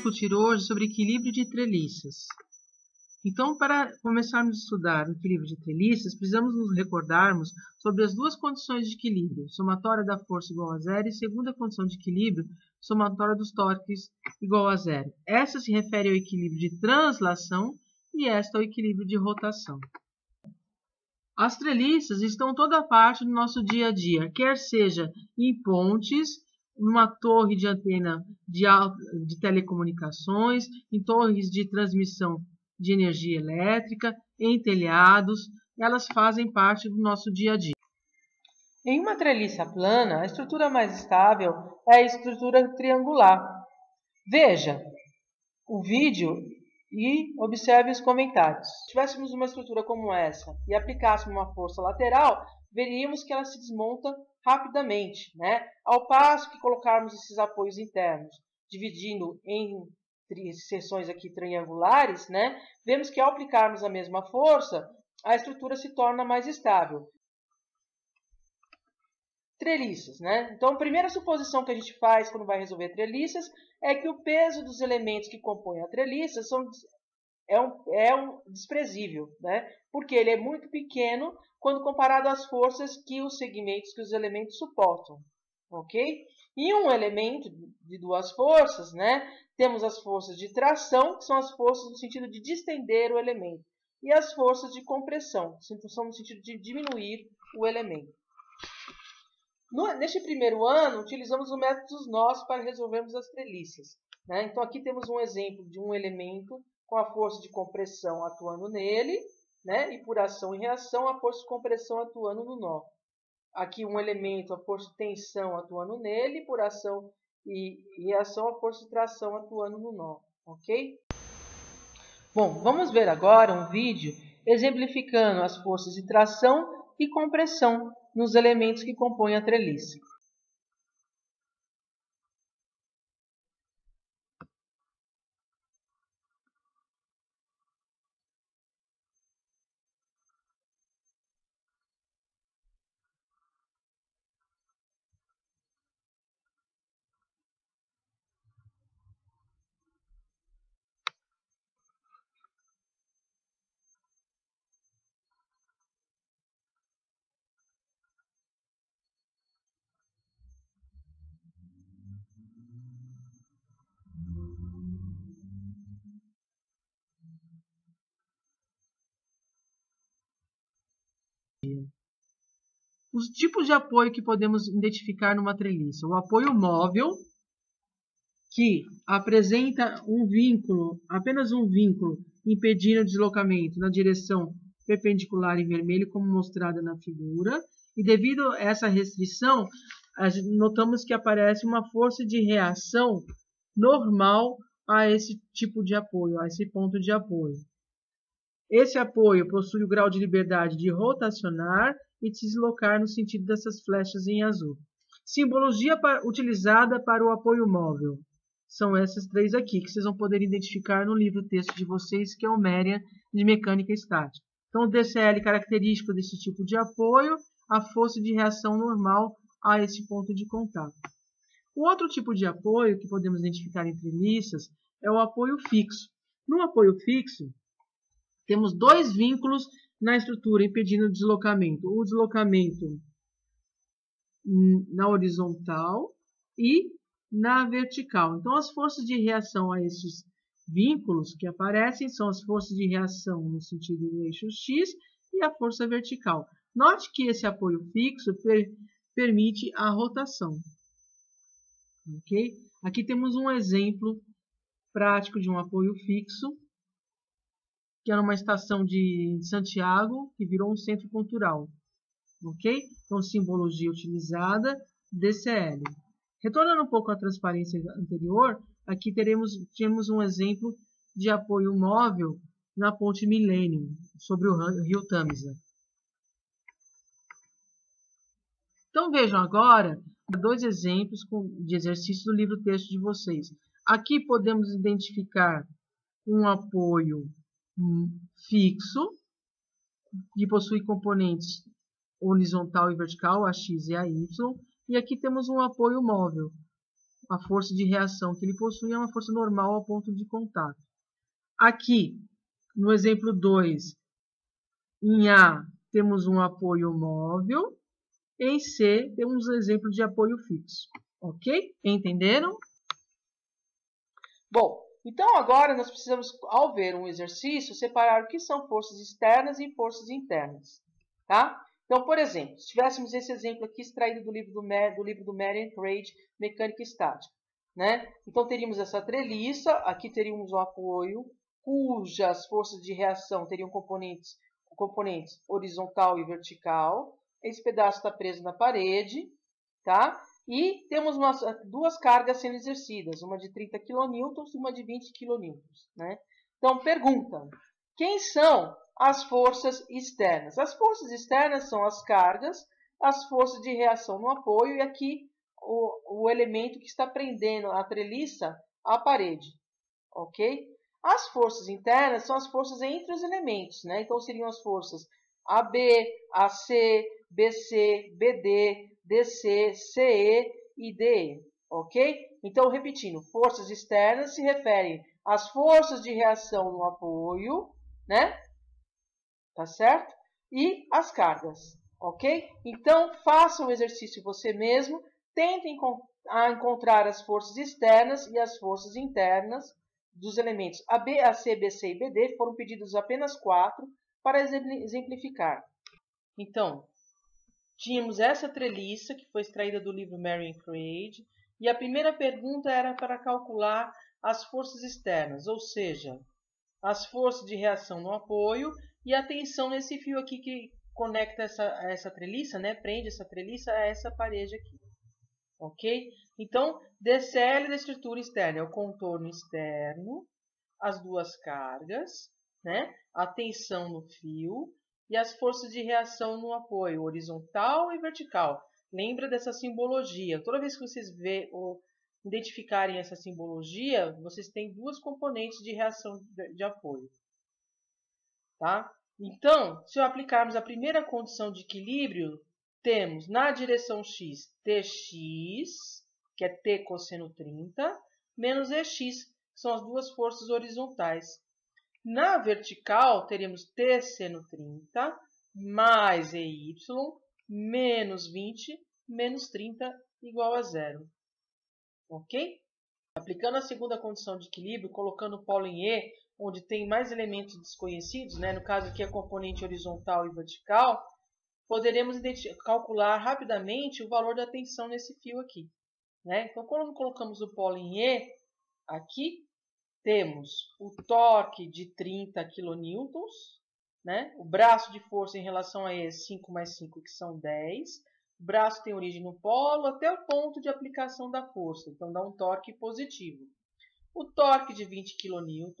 discutir hoje sobre equilíbrio de treliças. Então, para começarmos a estudar o equilíbrio de treliças, precisamos nos recordarmos sobre as duas condições de equilíbrio, somatória da força igual a zero e segunda condição de equilíbrio, somatória dos torques igual a zero. Essa se refere ao equilíbrio de translação e esta ao equilíbrio de rotação. As treliças estão toda parte do nosso dia a dia, quer seja em pontes, numa torre de antena de, de telecomunicações, em torres de transmissão de energia elétrica, em telhados, elas fazem parte do nosso dia a dia. Em uma treliça plana, a estrutura mais estável é a estrutura triangular. Veja o vídeo e observe os comentários. Se tivéssemos uma estrutura como essa e aplicássemos uma força lateral, veríamos que ela se desmonta rapidamente, né? Ao passo que colocarmos esses apoios internos, dividindo em seções aqui triangulares, né? Vemos que ao aplicarmos a mesma força, a estrutura se torna mais estável. Treliças, né? Então, a primeira suposição que a gente faz quando vai resolver treliças é que o peso dos elementos que compõem a treliça são, é, um, é um desprezível, né? Porque ele é muito pequeno quando comparado às forças que os segmentos, que os elementos suportam, ok? E um elemento de duas forças, né? Temos as forças de tração, que são as forças no sentido de distender o elemento, e as forças de compressão, que são no sentido de diminuir o elemento. No, neste primeiro ano, utilizamos o método dos nós para resolvermos as treliças. Né? Então, aqui temos um exemplo de um elemento com a força de compressão atuando nele, né? e por ação e reação, a força de compressão atuando no nó. Aqui um elemento, a força de tensão atuando nele, por ação e reação, a força de tração atuando no nó. Ok? Bom, vamos ver agora um vídeo exemplificando as forças de tração e compressão nos elementos que compõem a treliça. Os tipos de apoio que podemos identificar numa treliça. O apoio móvel, que apresenta um vínculo, apenas um vínculo, impedindo o deslocamento na direção perpendicular em vermelho, como mostrada na figura. E devido a essa restrição, notamos que aparece uma força de reação normal a esse tipo de apoio, a esse ponto de apoio. Esse apoio possui o grau de liberdade de rotacionar e se deslocar no sentido dessas flechas em azul. Simbologia utilizada para o apoio móvel. São essas três aqui, que vocês vão poder identificar no livro texto de vocês, que é o Méria de Mecânica Estática. Então, o DCL característico desse tipo de apoio, a força de reação normal a esse ponto de contato. O outro tipo de apoio que podemos identificar entre listas é o apoio fixo. No apoio fixo, temos dois vínculos na estrutura impedindo o deslocamento. O deslocamento na horizontal e na vertical. Então, as forças de reação a esses vínculos que aparecem são as forças de reação no sentido do eixo X e a força vertical. Note que esse apoio fixo per, permite a rotação. Ok? Aqui temos um exemplo prático de um apoio fixo que era uma estação de Santiago, que virou um centro cultural. Ok? Então, simbologia utilizada, DCL. Retornando um pouco à transparência anterior, aqui teremos, temos um exemplo de apoio móvel na ponte Millennium, sobre o rio Tamisa. Então vejam agora dois exemplos de exercícios do livro texto de vocês. Aqui podemos identificar um apoio fixo, que possui componentes horizontal e vertical, a x e a y, e aqui temos um apoio móvel, a força de reação que ele possui é uma força normal ao ponto de contato. Aqui, no exemplo 2, em A, temos um apoio móvel, em C, temos um exemplo de apoio fixo. Ok? Entenderam? Bom, então agora nós precisamos, ao ver um exercício, separar o que são forças externas e forças internas. Tá? Então, por exemplo, se tivéssemos esse exemplo aqui extraído do livro do, do livro do Marian Trade, Mecânica Estática. Né? Então, teríamos essa treliça, aqui teríamos um apoio, cujas forças de reação teriam componentes, componentes horizontal e vertical. Esse pedaço está preso na parede, tá? E temos duas cargas sendo exercidas, uma de 30 kN e uma de 20 kN. Né? Então, pergunta, quem são as forças externas? As forças externas são as cargas, as forças de reação no apoio e aqui o, o elemento que está prendendo a treliça à parede. Ok? As forças internas são as forças entre os elementos. Né? Então, seriam as forças AB, AC, BC, BD, DC, CE e DE, ok? Então, repetindo, forças externas se referem às forças de reação no apoio, né? Tá certo? E as cargas, ok? Então, faça o exercício você mesmo, tentem encontrar as forças externas e as forças internas dos elementos AB, AC, BC e BD. Foram pedidos apenas quatro para exemplificar. Então, Tínhamos essa treliça, que foi extraída do livro Marion Craig, e a primeira pergunta era para calcular as forças externas, ou seja, as forças de reação no apoio e a tensão nesse fio aqui que conecta essa, essa treliça, né? prende essa treliça a essa parede aqui. Ok? Então, DCL da estrutura externa é o contorno externo, as duas cargas, né? a tensão no fio e as forças de reação no apoio, horizontal e vertical. Lembra dessa simbologia. Toda vez que vocês vê, ou identificarem essa simbologia, vocês têm duas componentes de reação de, apoio. Tá? Então, se aplicarmos a primeira condição de equilíbrio, temos na direção x tx, que é t cosseno 30, menos ex, que são as duas forças horizontais. Na vertical, teremos T seno 30 mais EY menos 20 menos 30 igual a zero. Ok? Aplicando a segunda condição de equilíbrio, colocando o polo em E, onde tem mais elementos desconhecidos, né? no caso aqui a componente horizontal e vertical, poderemos calcular rapidamente o valor da tensão nesse fio aqui. Né? Então, quando colocamos o polo em E, aqui, temos o torque de 30 kN, né? o braço de força em relação a esse 5 mais 5, que são 10. O braço tem origem no polo até o ponto de aplicação da força, então dá um torque positivo. O torque de 20 kN,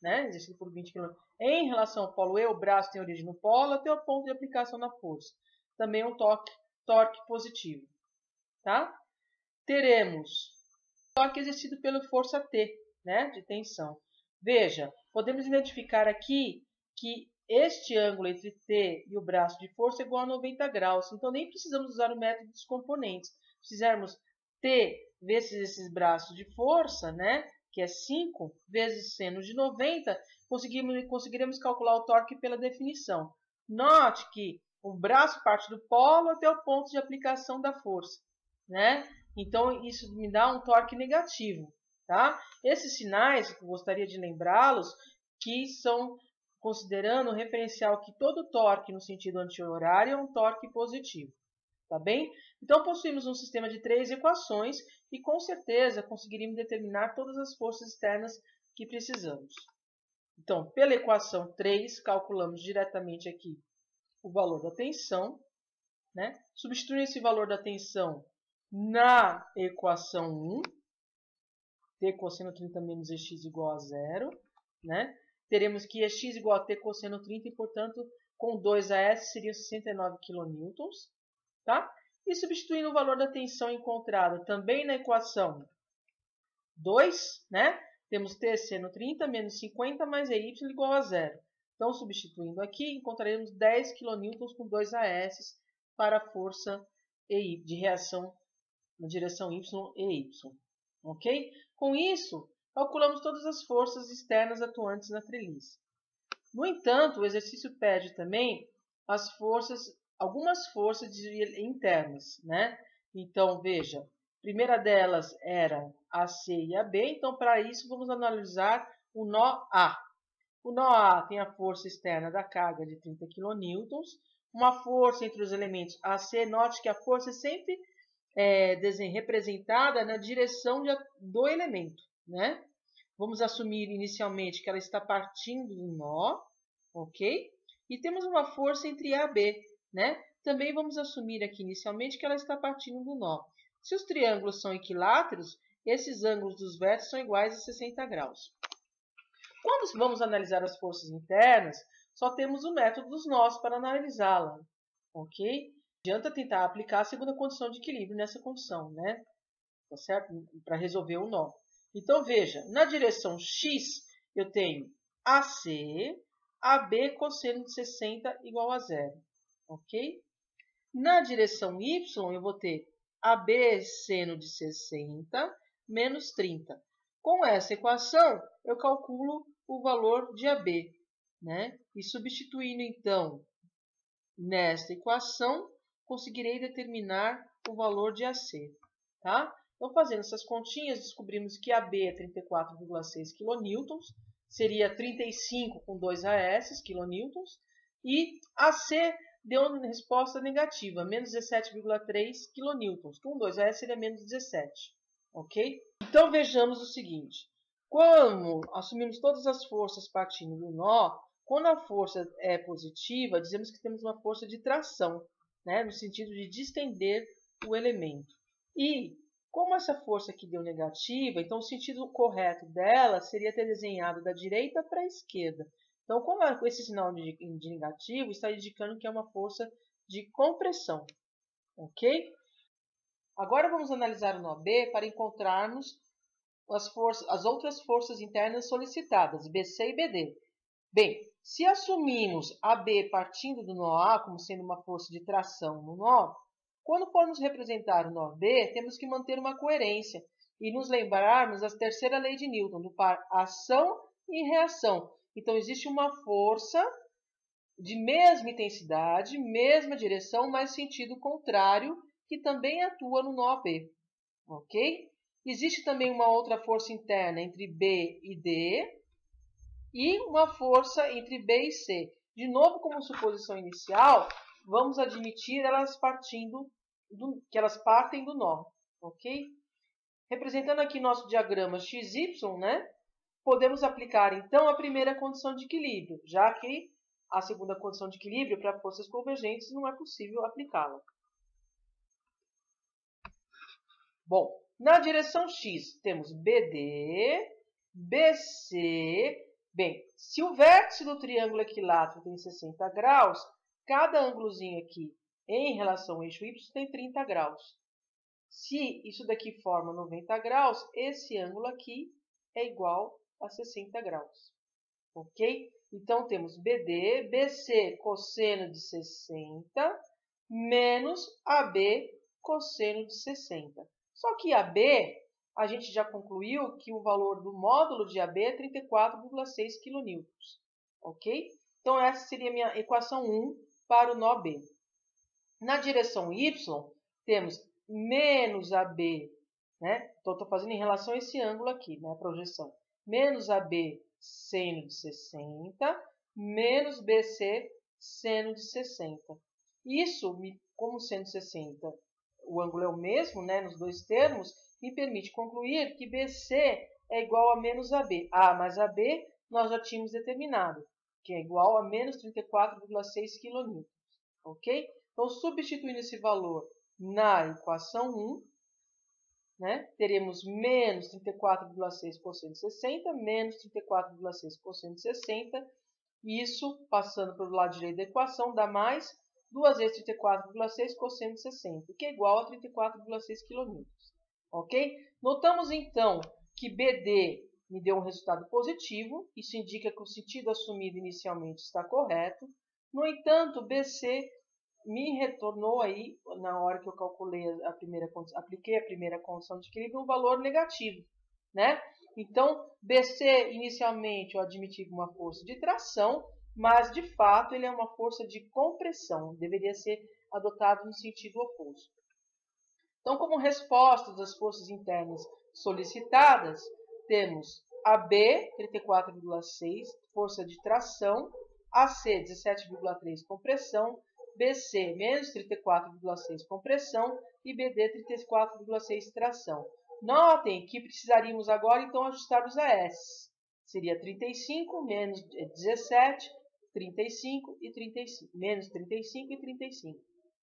né? exercido por 20 kN, em relação ao polo E, o braço tem origem no polo até o ponto de aplicação da força. Também um torque, torque positivo. Tá? Teremos torque exercido pela força T, né, de tensão. Veja, podemos identificar aqui que este ângulo entre T e o braço de força é igual a 90 graus. Então, nem precisamos usar o método dos componentes. Se fizermos T vezes esses braços de força, né, que é 5, vezes seno de 90, conseguimos, conseguiremos calcular o torque pela definição. Note que o braço parte do polo até o ponto de aplicação da força. Né? Então, isso me dá um torque negativo. Tá? Esses sinais, gostaria de lembrá-los, que são considerando o referencial que todo torque no sentido anti-horário é um torque positivo. Tá bem? Então, possuímos um sistema de três equações e com certeza conseguiríamos determinar todas as forças externas que precisamos. Então, pela equação 3, calculamos diretamente aqui o valor da tensão. Né? Substituindo esse valor da tensão na equação 1, t cosseno 30 menos ex igual a zero, né? Teremos que ex igual a t cosseno 30 e, portanto, com 2AS seria 69 kN, tá? E substituindo o valor da tensão encontrada também na equação 2, né? Temos t seno 30 menos 50 mais EY igual a zero. Então, substituindo aqui, encontraremos 10 kN com 2AS para a força de reação na direção Y e Y. Ok? Com isso, calculamos todas as forças externas atuantes na treliça. No entanto, o exercício pede também as forças, algumas forças internas, né? Então, veja, a primeira delas era a C e a B, então para isso vamos analisar o nó A. O nó A tem a força externa da carga de 30 kN, uma força entre os elementos AC, note que a força é sempre é, representada na direção de, do elemento, né? Vamos assumir inicialmente que ela está partindo do nó, ok? E temos uma força entre A e B, né? Também vamos assumir aqui inicialmente que ela está partindo do nó. Se os triângulos são equiláteros, esses ângulos dos vértices são iguais a 60 graus. Quando vamos analisar as forças internas, só temos o método dos nós para analisá-la, ok? Adianta tentar aplicar a segunda condição de equilíbrio nessa condição, né? Tá certo? Para resolver o nó. Então, veja, na direção x, eu tenho AC, AB cosseno de 60 igual a zero, ok? Na direção y, eu vou ter AB seno de 60 menos 30. Com essa equação, eu calculo o valor de AB, né? E substituindo, então, nesta equação, conseguirei determinar o valor de AC, tá? Então, fazendo essas continhas, descobrimos que AB é 34,6 kN, seria 35 com 2 AS, kN, e AC deu uma resposta negativa, menos 17,3 kN. Com 2 AS seria menos 17, ok? Então, vejamos o seguinte. Como assumimos todas as forças partindo do nó, quando a força é positiva, dizemos que temos uma força de tração, né, no sentido de distender o elemento. E como essa força aqui deu negativa, então o sentido correto dela seria ter desenhado da direita para a esquerda. Então, como é, esse sinal de, de negativo está indicando que é uma força de compressão. Ok? Agora vamos analisar o nó B para encontrarmos as, forças, as outras forças internas solicitadas, BC e BD. Bem, se assumimos AB partindo do nó A como sendo uma força de tração no nó, quando formos representar o nó B, temos que manter uma coerência e nos lembrarmos da terceira lei de Newton, do par ação e reação. Então, existe uma força de mesma intensidade, mesma direção, mas sentido contrário, que também atua no nó B. Ok? Existe também uma outra força interna entre B e D e uma força entre B e C. De novo, como suposição inicial, vamos admitir elas partindo do, que elas partem do nó, ok? Representando aqui nosso diagrama XY, né? Podemos aplicar então a primeira condição de equilíbrio, já que a segunda condição de equilíbrio para forças convergentes não é possível aplicá-la. Bom, na direção X temos BD, BC. Bem, se o vértice do triângulo equilátero tem 60 graus, cada ângulozinho aqui em relação ao eixo y tem 30 graus. Se isso daqui forma 90 graus, esse ângulo aqui é igual a 60 graus. Ok? Então, temos BD, BC cosseno de 60, menos AB cosseno de 60. Só que AB, a gente já concluiu que o valor do módulo de AB é 34,6 kN. Ok? Então, essa seria a minha equação 1 para o nó B. Na direção y, temos menos AB, né? Então, estou fazendo em relação a esse ângulo aqui, né? a projeção. Menos AB seno de 60, menos BC seno de 60. Isso, como seno de 60, o ângulo é o mesmo, né, nos dois termos, me permite concluir que BC é igual a menos AB. A mais AB nós já tínhamos determinado, que é igual a menos 34,6 kN. Ok? Então, substituindo esse valor na equação 1, né, teremos menos 34,6 cosseno de 60, menos 34,6 cosseno de 60. Isso, passando para o lado direito da equação, dá mais 2 vezes 34,6 cosseno de 60, que é igual a 34,6 kN. Ok? Notamos, então, que BD me deu um resultado positivo. Isso indica que o sentido assumido inicialmente está correto. No entanto, BC me retornou aí, na hora que eu calculei a primeira apliquei a primeira condição de equilíbrio, um valor negativo, né? Então, BC, inicialmente, eu admiti uma força de tração, mas, de fato, ele é uma força de compressão, deveria ser adotado no sentido oposto. Então, como resposta das forças internas solicitadas, temos AB, 34,6, força de tração, AC, 17,3, compressão, BC, menos 34,6, compressão, e BD, 34,6, tração. Notem que precisaríamos agora, então, ajustar os AS. Seria 35 menos 17, 35 e 35. Menos 35 e 35.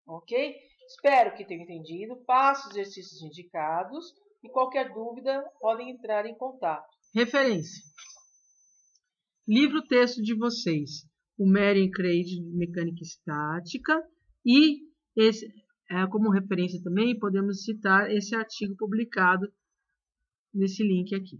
Ok? Espero que tenham entendido. Passe os exercícios indicados e qualquer dúvida podem entrar em contato. Referência. Livro texto de vocês. O Mary Craig de Mecânica Estática e esse, é, como referência também podemos citar esse artigo publicado nesse link aqui.